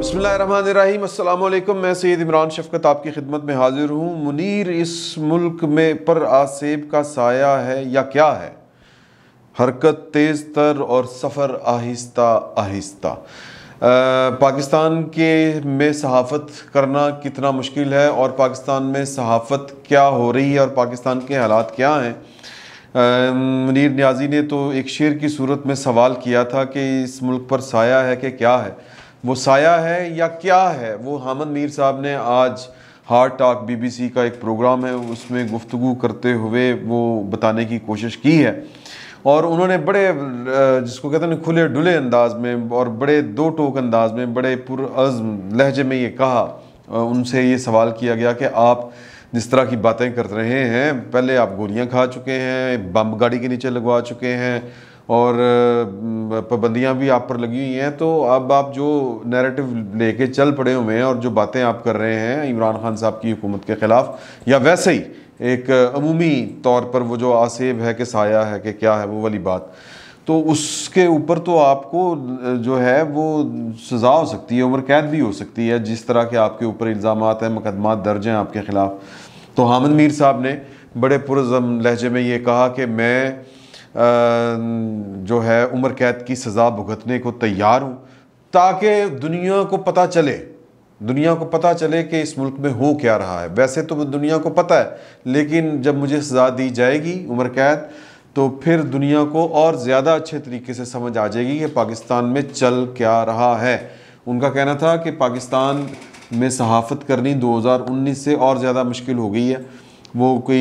बसमीम अल्लाम मैं सैद इमरान शफकत आपकी खिदमत में हाजिर हूँ। मुनीर इस मुल्क में पर आसेब का साया है या क्या है? हरकत तेज़ तर और सफ़र आहिस्ता आहिस्ता। पाकिस्तान के में सहाफ़त करना कितना मुश्किल है और पाकिस्तान में सहाफ़त क्या हो रही है और पाकिस्तान के हालात क्या हैं? मुनीर न्याजी ने तो एक शेर की सूरत में सवाल किया था कि इस मुल्क पर साया है कि क्या है? वो साया है या क्या है? वो हामद मीर साहब ने आज हार्ट टॉक बीबीसी का एक प्रोग्राम है, उसमें गुफ्तु करते हुए वो बताने की कोशिश की है। और उन्होंने बड़े जिसको कहते हैं खुले डुले अंदाज में और बड़े दो टोक अंदाज में, बड़े पुरज़म लहजे में ये कहा। उनसे ये सवाल किया गया कि आप जिस तरह की बातें कर रहे हैं, पहले आप गोलियाँ खा चुके हैं, बम गाड़ी के नीचे लगवा चुके हैं और पाबंदियाँ भी आप पर लगी हुई हैं। तो अब आप जो नैरेटिव लेके चल पड़े हुए हैं और जो बातें आप कर रहे हैं, इमरान खान साहब की हुकूमत के ख़िलाफ़, या वैसे ही एक अमूमी तौर पर वो जो आसेब है कि साया है कि क्या है, वो वाली बात तो उसके ऊपर तो आपको जो है वो सज़ा हो सकती है, उम्र कैद भी हो सकती है, जिस तरह के आपके ऊपर इल्ज़ाम हैं मुकदमा दर्ज हैं आपके ख़िलाफ़। तो हामिद मीर साहब ने बड़े पुरज़म लहजे में ये कहा कि मैं जो है उम्र कैद की सज़ा भुगतने को तैयार हूँ, ताकि दुनिया को पता चले, दुनिया को पता चले कि इस मुल्क में हो क्या रहा है। वैसे तो दुनिया को पता है, लेकिन जब मुझे सज़ा दी जाएगी उम्र कैद तो फिर दुनिया को और ज़्यादा अच्छे तरीके से समझ आ जाएगी कि पाकिस्तान में चल क्या रहा है। उनका कहना था कि पाकिस्तान में सहाफ़त करनी 2019 से और ज़्यादा मुश्किल हो गई है। वो कोई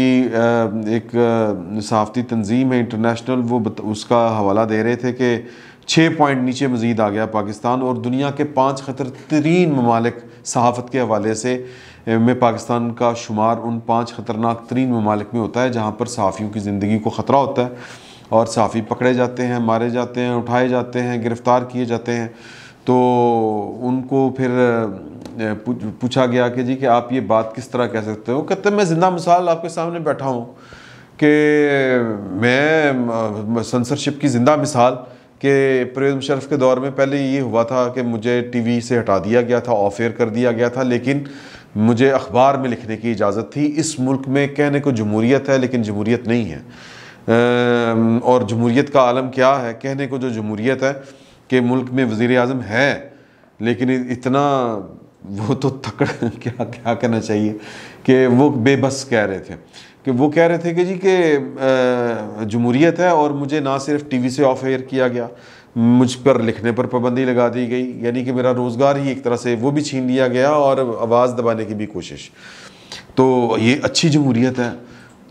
एक सहाफ़ती तंजीम है इंटरनेशनल वो उसका हवाला दे रहे थे कि छः पॉइंट नीचे मज़ीद आ गया पाकिस्तान और दुनिया के पाँच ख़तर तरीन ममालिक सहाफ़त के हवाले से में पाकिस्तान का शुमार उन पाँच ख़तरनाक तरीन ममालिक में होता है जहाँ पर सहाफ़ियों की ज़िंदगी को ख़तरा होता है और सहाफ़ी पकड़े जाते हैं, मारे जाते हैं, उठाए जाते हैं, गिरफ़्तार किए जाते हैं। तो उनको फिर पूछा गया कि जी कि आप ये बात किस तरह कह सकते हो? कहते, मैं ज़िंदा मिसाल आपके सामने बैठा हूँ कि मैं सेंसरशिप की ज़िंदा मिसाल कि परवेज़ मुशरफ के दौर में पहले ये हुआ था कि मुझे टीवी से हटा दिया गया था ऑफ़ एयर कर दिया गया था, लेकिन मुझे अखबार में लिखने की इजाज़त थी। इस मुल्क में कहने को जमहूरीत है, लेकिन जमहूरीत नहीं है। और जमहूरीत का आलम क्या है? कहने को जो जमहूरीत है कि मुल्क में वज़ी अजम है, लेकिन इतना वो तो थकड़ क्या क्या कहना चाहिए, कि वो बेबस कह रहे थे। कि वो कह रहे थे कि जी कि जमहूरीत है और मुझे ना सिर्फ़ टीवी से ऑफ़ एयर किया गया, मुझ पर लिखने पर पाबंदी लगा दी गई, यानी कि मेरा रोज़गार ही एक तरह से वो भी छीन लिया गया और आवाज़ दबाने की भी कोशिश। तो ये अच्छी जमहूरीत है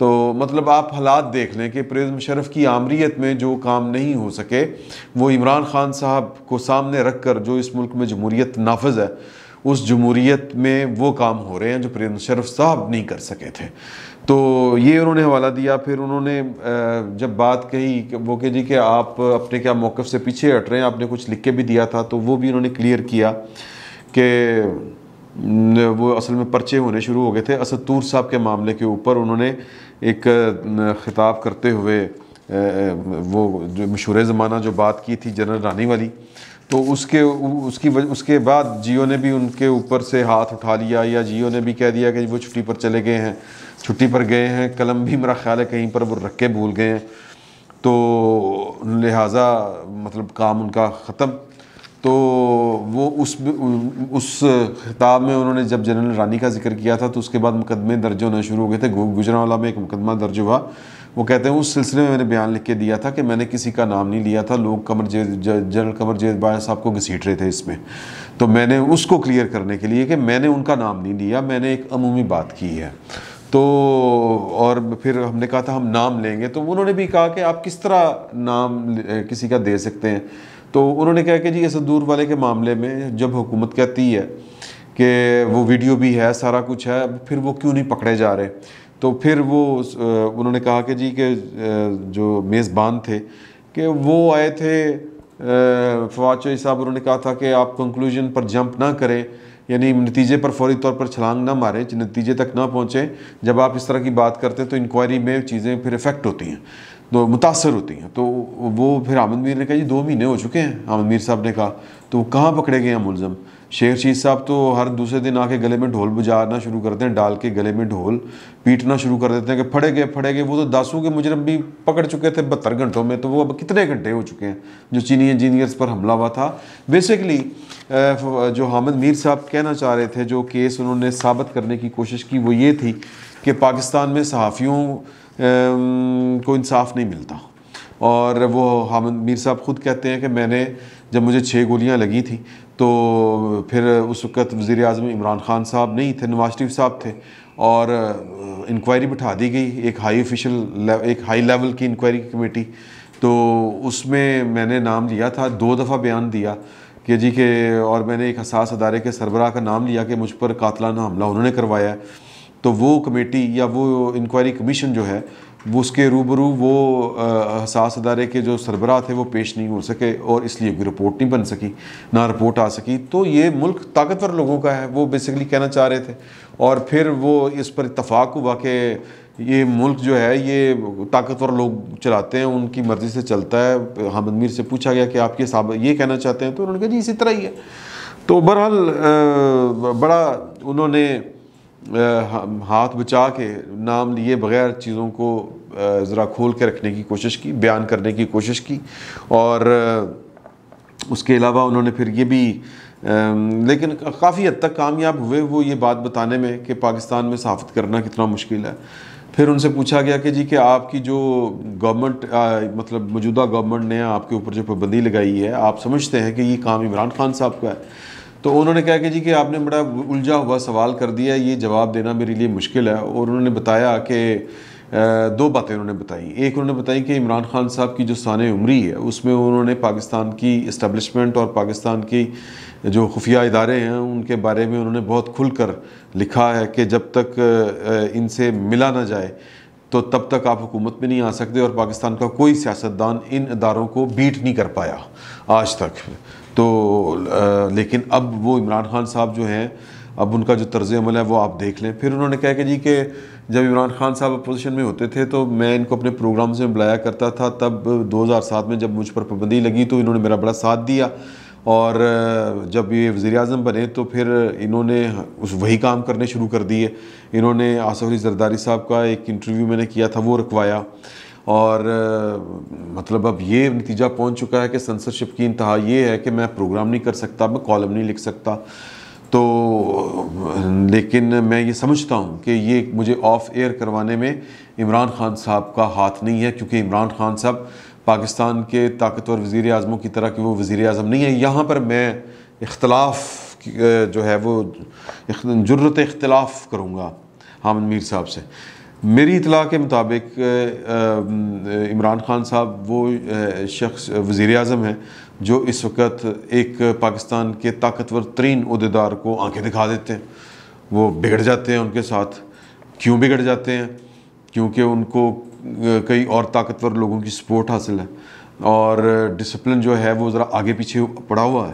तो मतलब आप हालात देख लें कि परवेज़ मुशरफ की आमरीत में जो काम नहीं हो सके, वो इमरान खान साहब को सामने रख कर जो इस मुल्क में जमहूरीत नाफज है, उस जमहूरीत में वो काम हो रहे हैं जो परवेज़ मुशरफ साहब नहीं कर सके थे। तो ये उन्होंने हवाला दिया, फिर उन्होंने जब बात कही वो कि जी कि आप अपने क्या मौक़ से पीछे हट रहे हैं? आपने कुछ लिख के भी दिया था। तो वो भी उन्होंने क्लियर किया कि वो असल में पर्चे होने शुरू हो गए थे। असद तूर साहब के मामले के ऊपर उन्होंने एक ख़िताब करते हुए वो जो मशहूर ज़माना जो बात की थी जनरल रानी वाली तो उसके, उसकी उसके बाद जियो ने भी उनके ऊपर से हाथ उठा लिया या जियो ने भी कह दिया कि वो छुट्टी पर चले गए हैं। छुट्टी पर गए हैं, कलम भी मेरा ख्याल है कहीं पर वो रख के भूल गए हैं। तो लिहाजा मतलब काम उनका ख़त्म। तो वो उस उस खिताब में उन्होंने जब जनरल रानी का ज़िक्र किया था तो उसके बाद मुकदमे दर्ज होना शुरू हो गए थे। गुजरावाला में एक मुकदमा दर्ज हुआ। वो कहते हैं, उस सिलसिले में मैंने बयान लिख के दिया था कि मैंने किसी का नाम नहीं लिया था। लोग कमर जेद जनरल कमर जेद बाया साहब को घसीट रहे थे इसमें। तो मैंने उसको क्लियर करने के लिए कि मैंने उनका नाम नहीं लिया, मैंने एक अमूमी बात की है। तो और फिर हमने कहा था, हम नाम लेंगे। तो उन्होंने भी कहा कि आप किस तरह नाम किसी का दे सकते हैं। तो उन्होंने कहा कि जी दूर वाले के मामले में जब हुकूमत कहती है कि वो वीडियो भी है, सारा कुछ है, फिर वो क्यों नहीं पकड़े जा रहे? तो फिर वो उन्होंने कहा कि जी के जो मेज़बान थे कि वो आए थे फवाद चौधरी साहब, उन्होंने कहा था कि आप कंक्लूजन पर जंप ना करें, यानी नतीजे पर फौरी तौर पर छलांग ना मारें नतीजे तक ना पहुँचें। जब आप इस तरह की बात करते हैं तो इंक्वायरी में चीज़ें फिर इफ़ेक्ट होती हैं। तो मुतासर होती हैं। तो वो फिर आमद मीर ने कहा, जी, दो महीने हो चुके हैं। आमद मीर साहब ने कहा तो कहाँ पकड़े गए हैं मुलजम? शेर शीज साहब तो हर दूसरे दिन आके गले में ढोल बजाना शुरू करते हैं, डाल के गले में ढोल पीटना शुरू कर देते हैं कि फड़े गए फड़े गए। वो तो दासों के मुजरम भी पकड़ चुके थे बहत्तर घंटों में तो वो अब कितने घंटे हो चुके हैं जो चीनी इंजीनियर्स पर हमला हुआ था। बेसिकली जो हामिद मीर साहब कहना चाह रहे थे, जो केस उन्होंने साबित करने की कोशिश की, वो ये थी कि पाकिस्तान में सहाफ़ियों को इंसाफ नहीं मिलता। और वो हामिद, मीर साहब ख़ुद कहते हैं कि मैंने जब मुझे छः गोलियाँ लगी थी तो फिर उस वक़्त वज़ी अजम इमरान ख़ान साहब नहीं थे, नवाज़ शरीफ साहब थे। और इंक्वायरी बिठा दी गई, एक हाई ऑफिशियल एक हाई लेवल की इंक्वायरी कमेटी तो उसमें मैंने नाम लिया था, दो दफ़ा बयान दिया कि जी के, और मैंने एक हसास अदारे के सरबराह का नाम लिया कि मुझ पर कातलाना हमला उन्होंने करवाया है। तो वो कमेटी या वो इंक्वायरी कमीशन जो है, वो उसके रूबरू, वो हसास अदारे के जो सरबराह थे वो पेश नहीं हो सके और इसलिए कोई रिपोर्ट नहीं बन सकी, ना रिपोर्ट आ सकी। तो ये मुल्क ताकतवर लोगों का है, वो बेसिकली कहना चाह रहे थे। और फिर वो इस पर इतफाक़ हुआ कि ये मुल्क जो है, ये ताकतवर लोग चलाते हैं, उनकी मर्ज़ी से चलता है। हामिद मीर से पूछा गया कि आप ये साब, ये कहना चाहते हैं तो उन्होंने कहा, जी, इसी तरह ही है। तो बहरहाल बड़ा उन्होंने हाथ बचा के, नाम लिए बगैर चीज़ों को ज़रा खोल के रखने की कोशिश की, बयान करने की कोशिश की। और उसके अलावा उन्होंने फिर ये भी लेकिन काफ़ी हद तक कामयाब हुए वो ये बात बताने में कि पाकिस्तान में साफ़त करना कितना मुश्किल है। फिर उनसे पूछा गया कि जी, कि आपकी जो गवर्नमेंट मतलब मौजूदा गवर्नमेंट ने आपके ऊपर जो पाबंदी लगाई है, आप समझते हैं कि ये काम इमरान खान साहब का है? तो उन्होंने कहा कि जी कि आपने बड़ा उलझा हुआ सवाल कर दिया, ये जवाब देना मेरे लिए मुश्किल है। और उन्होंने बताया कि दो बातें उन्होंने बताई। एक उन्होंने बताई कि इमरान खान साहब की जो सान उमरी है, उसमें उन्होंने पाकिस्तान की इस्टबलिशमेंट और पाकिस्तान की जो खुफिया इदारे हैं, उनके बारे में उन्होंने बहुत खुल कर लिखा है कि जब तक इनसे मिला ना जाए तो तब तक आप हुकूमत में नहीं आ सकते और पाकिस्तान का कोई सियासतदान इन इदारों को बीट नहीं कर पाया आज तक। तो आ, लेकिन अब वो इमरान खान साहब जो हैं अब उनका जो तर्ज अमल है वो आप देख लें। फिर उन्होंने कहा कि जी कि जब इमरान खान साहब अपोजिशन में होते थे तो मैं इनको अपने प्रोग्राम से बुलाया करता था। तब 2007 में जब मुझ पर पाबंदी लगी तो इन्होंने मेरा बड़ा साथ दिया। और जब ये वज़ी अजम बने तो फिर इन्होंने उस वही काम करने शुरू कर दिए। इन्होंने आसफ अली जरदारी साहब का एक इंटरव्यू मैंने किया था वो रखवाया। और मतलब अब ये नतीजा पहुँच चुका है कि सेंसरशिप की इंतहा ये है कि मैं प्रोग्राम नहीं कर सकता, मैं कॉलम नहीं लिख सकता। तो लेकिन मैं ये समझता हूँ कि ये मुझे ऑफ़ एयर करवाने में इमरान खान साहब का हाथ नहीं है, क्योंकि इमरान खान साहब पाकिस्तान के ताकतवर वज़ी अजमों की तरह के वो वज़ी अजम नहीं है। यहाँ पर मैं इख्तलाफ जो है वो ज़रूरत इख्तलाफ करूँगा, हामिद मीर साहब से। मेरी इतला के मुताबिक इमरान खान साहब वो शख्स वज़ी अजम हैं, जो इस वक्त एक पाकिस्तान के ताकतवर तरीन अहदेदार को आँखें दिखा देते हैं। वो बिगड़ जाते हैं उनके साथ। क्यों बिगड़ जाते हैं? क्योंकि उनको कई और ताकतवर लोगों की सपोर्ट हासिल है। और डिसिप्लिन जो है वो ज़रा आगे पीछे पड़ा हुआ है।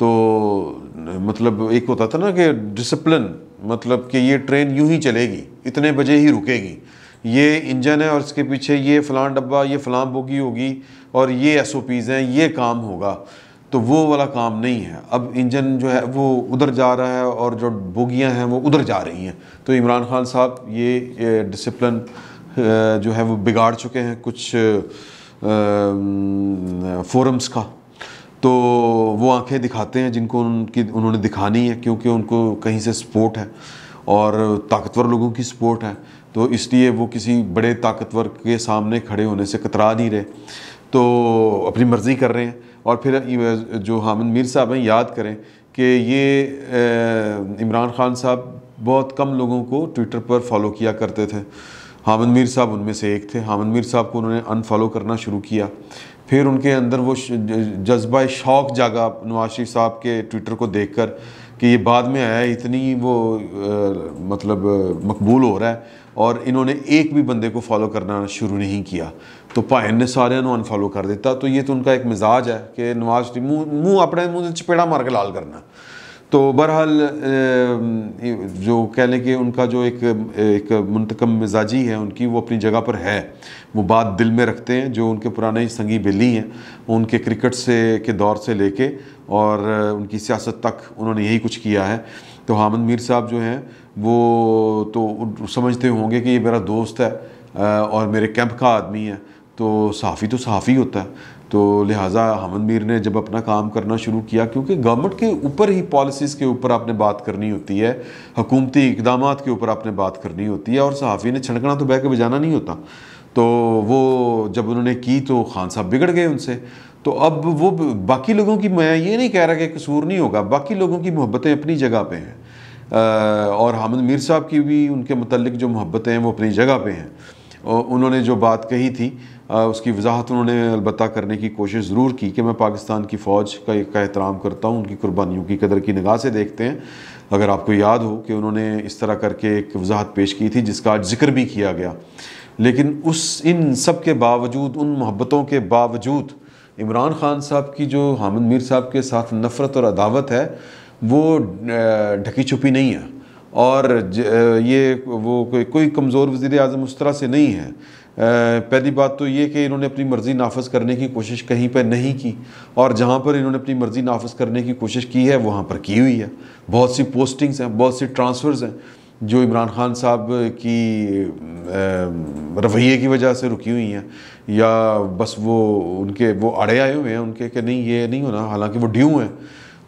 तो मतलब एक होता था ना कि डिसिप्लिन मतलब कि ये ट्रेन यूँ ही चलेगी। इतने बजे ही रुकेगी। ये इंजन है और इसके पीछे ये फ़लान डब्बा ये फ़लान बोगी होगी और ये एस हैं ये काम होगा। तो वो वाला काम नहीं है। अब इंजन जो है वो उधर जा रहा है और जो बोगियाँ हैं वो उधर जा रही हैं। तो इमरान खान साहब ये, ये डिसिप्लिन जो है वो बिगाड़ चुके हैं कुछ फोरम्स का। तो वो आँखें दिखाते हैं जिनको उनकी उन्होंने दिखानी है क्योंकि उनको कहीं से सपोर्ट है। और ताकतवर लोगों की सपोर्ट है। तो इसलिए वो किसी बड़े ताकतवर के सामने खड़े होने से कतरा नहीं रहे। तो अपनी मर्ज़ी कर रहे हैं। और फिर जो हामिद मीर साहब हैं, याद करें कि ये इमरान खान साहब बहुत कम लोगों को ट्विटर पर फॉलो किया करते थे। हामिद मीर साहब उनमें से एक थे। हामिद मीर साहब को उन्होंने अनफॉलो करना शुरू किया। फिर उनके अंदर वो जज्बा शौक जागा नवाज़ शरीफ साहब के ट्विटर को देखकर। कि ये बाद में आया इतनी वो आ, मतलब मकबूल हो रहा है और इन्होंने एक भी बंदे को फॉलो करना शुरू नहीं किया। तो भाइन ने सारे अनफॉलो कर दिता। तो ये तो उनका एक मिजाज है कि नवाज़ शरीफ मुँह मुँह अपने मुँह चपेड़ा मार के लाल करना। तो बहरहाल जो कह लें कि उनका जो एक एक मुंतकम मिजाजी है उनकी वो अपनी जगह पर है। वो बात दिल में रखते हैं जो उनके पुराने संगी बिल्ली हैं उनके क्रिकेट से के दौर से लेके और उनकी सियासत तक उन्होंने यही कुछ किया है। तो हामद मीर साहब जो हैं, वो तो समझते होंगे कि ये मेरा दोस्त है और मेरे कैंप का आदमी है। तो सहाफ़ी तो सहाफ़ी होता है। तो लिहाजा हमद मीर ने जब अपना काम करना शुरू किया, क्योंकि गवर्नमेंट के ऊपर ही पॉलिसीज़ के ऊपर आपने बात करनी होती है, हकूमती इकदाम के ऊपर आपने बात करनी होती है, और सहाफ़ी ने छड़कना तो बह के बजाना नहीं होता। तो वो जब उन्होंने की तो खान साहब बिगड़ गए उनसे। तो अब वो बाकी लोगों की, मैं ये नहीं कह रहा कि कसूर नहीं होगा, बाकी लोगों की मोहब्बतें अपनी जगह पे हैं। और हामिद मीर साहब की भी उनके मतलब जो मोहब्बतें हैं, वो अपनी जगह पे हैं। और उन्होंने जो बात कही थी उसकी वजाहत उन्होंने अलबत् करने की कोशिश ज़रूर की कि मैं पाकिस्तान की फ़ौज का का एहतराम करता हूँ, उनकी कुर्बानियों की कदर की निगाह से देखते हैं। अगर आपको याद हो कि उन्होंने इस तरह करके एक वजाहत पेश की थी, जिसका आज ज़िक्र भी किया गया। लेकिन उस, इन सब के बावजूद, उन मोहब्बतों के बावजूद इमरान खान साहब की जो हामिद मीर साहब के साथ नफ़रत और अदावत है, वो ढकी छुपी नहीं है। और ये वो कोई कोई कमज़ोर वज़ी अजम उस तरह से नहीं है। पहली बात तो ये कि इन्होंने अपनी मर्ज़ी नाफज करने की कोशिश कहीं पर नहीं की, और जहाँ पर इन्होंने अपनी मर्ज़ी नाफज करने की कोशिश की है, वहाँ पर की हुई है। बहुत सी पोस्टिंग्स हैं, बहुत सी ट्रांसफ़र्स हैं। जो इमरान खान साहब की रवैये की वजह से रुकी हुई हैं, या बस वो उनके, वो अड़े आए हुए हैं उनके कि नहीं, ये नहीं होना, हालाँकि वो ड्यू हैं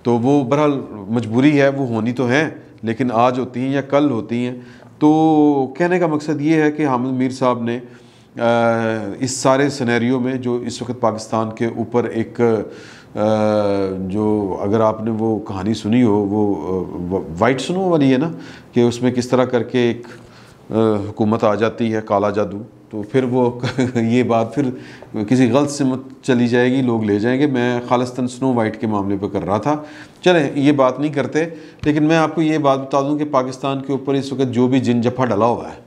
तो वो बहरहाल मजबूरी है, वो होनी तो है, लेकिन आज होती हैं या कल होती हैं तो कहने का मकसद ये है कि हामिद मीर साहब ने इस सारे सनेरियो में जो इस वक्त पाकिस्तान के ऊपर एक जो अगर आपने वो कहानी सुनी हो, वो वाइट सुनो वाली है ना, कि उसमें किस तरह करके एक हुकूमत आ जाती है, काला जादू। तो फिर वो ये बात फिर किसी गलत से मत चली जाएगी, लोग ले जाएँगे। मैं खालिस्तान स्नो वाइट के मामले पर कर रहा था। चलें, ये बात नहीं करते, लेकिन मैं आपको ये बात बता दूँ कि पाकिस्तान के ऊपर इस वक्त जो भी जिन जफा डला हुआ है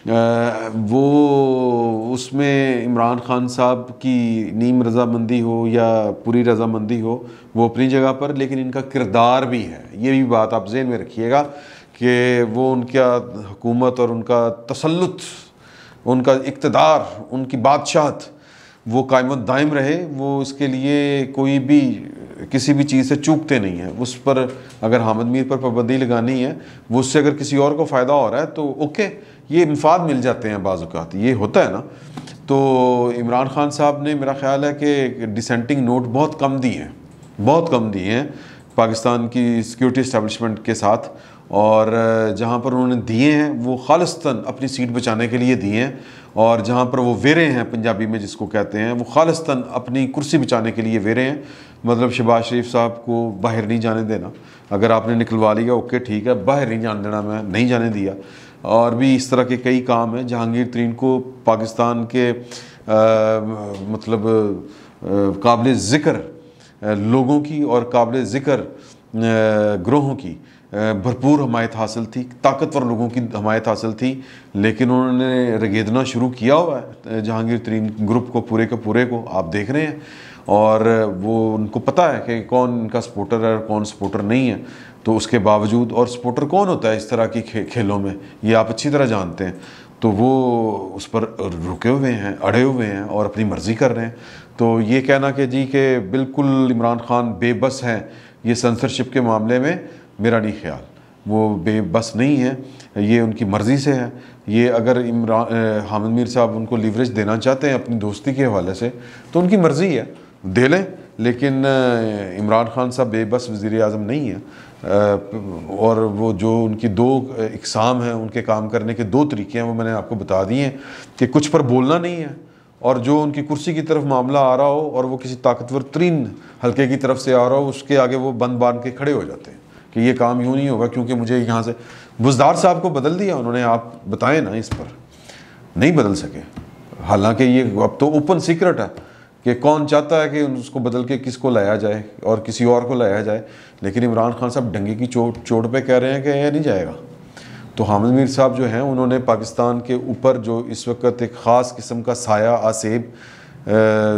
वो उसमें इमरान खान साहब की नीम रजामंदी हो या पूरी रजामंदी हो, वो अपनी जगह पर, लेकिन इनका किरदार भी है। ये भी बात आप जहन में रखिएगा कि वो उनका हुकूमत और उनका तसलुत उनका इकतदार, उनकी बादशाहत, वो कायम दायम रहे। वो इसके लिए कोई भी, किसी भी चीज़ से चूकते नहीं हैं। उस पर अगर हामद मीर पर पाबंदी लगानी है, वो उससे अगर किसी और को फ़ायदा हो रहा है तो ओके ये मफाद मिल जाते हैं बाज़ात ये होता है ना? तो इमरान खान साहब ने मेरा ख्याल है कि डिसेंटिंग नोट बहुत कम दिए हैं। बहुत कम दिए हैं पाकिस्तान की सिक्योरिटी इस्टेबलिशमेंट के साथ। और जहाँ पर उन्होंने दिए हैं, वो खालिस्तान अपनी सीट बचाने के लिए दिए हैं। और जहाँ पर वो वेरे हैं, पंजाबी में जिसको कहते हैं, वो खालिस्तान अपनी कुर्सी बचाने के लिए वेरे हैं। मतलब शहबाज शरीफ साहब को बाहर नहीं जाने देना। अगर आपने निकलवा लिया, ओके, ठीक है, बाहर नहीं जाने देना, मैं नहीं जाने दिया। और भी इस तरह के कई काम हैं। जहांगीर तरीन को पाकिस्तान के आ, मतलब काबिल ज़िक्र लोगों की और काबिल ज़िक्र ग्रोहों की भरपूर हमायत हासिल थी। ताकतवर लोगों की हमायत हासिल थी लेकिन उन्होंने रगेदना शुरू किया हुआ है जहांगीर तरीन ग्रुप को पूरे के पूरे को। आप देख रहे हैं और वो उनको पता है कि कौन इनका सपोर्टर है और कौन सपोर्टर नहीं है। तो उसके बावजूद और सपोर्टर कौन होता है इस तरह की खे, खेलों में? ये आप अच्छी तरह जानते हैं। तो वो उस पर रुके हुए हैं अड़े हुए हैं और अपनी मर्ज़ी कर रहे हैं। तो ये कहना कि जी कि बिल्कुल इमरान खान बेबस हैं ये सेंसरशिप के मामले में मेरा नहीं ख्याल। वो बेबस नहीं है ये उनकी मर्ज़ी से है। ये अगर इमरान हामिद मीर साहब उनको लीवरेज देना चाहते हैं अपनी दोस्ती के हवाले से तो उनकी मर्ज़ी है। दे लें लेकिन इमरान खान साहब बेबस वज़ी अजम नहीं है। और वो जो उनकी दो इकसाम हैं, उनके काम करने के दो तरीके हैं, वो मैंने आपको बता दिए हैं कि कुछ पर बोलना नहीं है और जो उनकी कुर्सी की तरफ़ मामला आ रहा हो और वो किसी ताकतवर तरीन हल्के की तरफ़ से आ रहा हो, उसके आगे वो बंद बाँध के खड़े हो जाते हैं कि ये काम यूँ नहीं होगा क्योंकि मुझे यहाँ से बुजदार साहब को बदल दिया, उन्होंने आप बताएँ ना इस पर। नहीं बदल सके। हालाँकि ये अब तो ओपन सीक्रेट है। कि कौन चाहता है कि उसको बदल के किसको लाया जाए और किसी और को लाया जाए। लेकिन इमरान खान साहब डंगे की चोट चोट पे कह रहे हैं कि यह नहीं जाएगा। तो हामिद मीर साहब जो हैं, उन्होंने पाकिस्तान के ऊपर जो इस वक्त एक ख़ास किस्म का साया, आसेब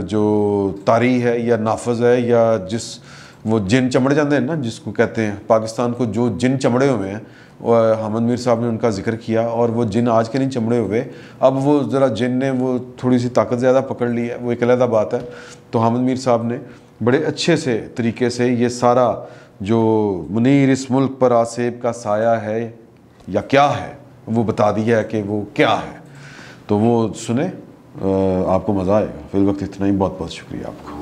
जो तारी है या नाफज है या जिस वो जिन चमड़ जाते हैं ना, जिसको कहते हैं, पाकिस्तान को जो जिन चमड़े हुए हैं हमद मीर साहब ने उनका ज़िक्र किया और वो जिन आज के नहीं चमड़े हुए, अब वो ज़रा जिन ने वो थोड़ी सी ताकत ज़्यादा पकड़ ली है, वो एक अलहदा बात है। तो हमद मीर साहब ने बड़े अच्छे से तरीके से ये सारा जो मुनीर इस मुल्क पर आसेब का साया है या क्या है, वो बता दिया है कि वो क्या है। तो वो सुने आपको मज़ा आएगा। फिर वक्त इतना ही बहुत बहुत शुक्रिया आपका।